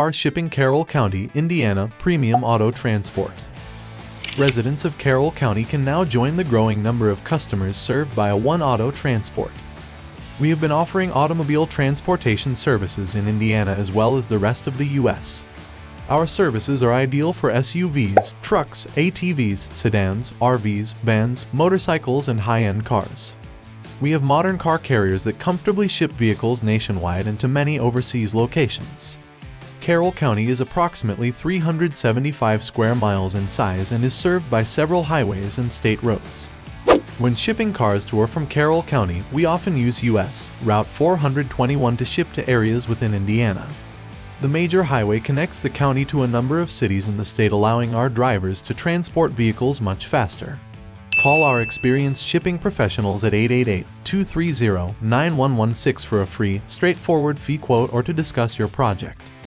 Car Shipping Carroll County, Indiana Premium Auto Transport. Residents of Carroll County can now join the growing number of customers served by A-1 Auto Transport. We have been offering automobile transportation services in Indiana as well as the rest of the U.S. Our services are ideal for SUVs, trucks, ATVs, sedans, RVs, vans, motorcycles, and high-end cars. We have modern car carriers that comfortably ship vehicles nationwide and to many overseas locations. Carroll County is approximately 375 square miles in size and is served by several highways and state roads. When shipping cars to or from Carroll County, we often use US Route 421 to ship to areas within Indiana. The major highway connects the county to a number of cities in the state allowing our drivers to transport vehicles much faster. Call our experienced shipping professionals at 888-230-9116 for a free, straightforward fee quote or to discuss your project.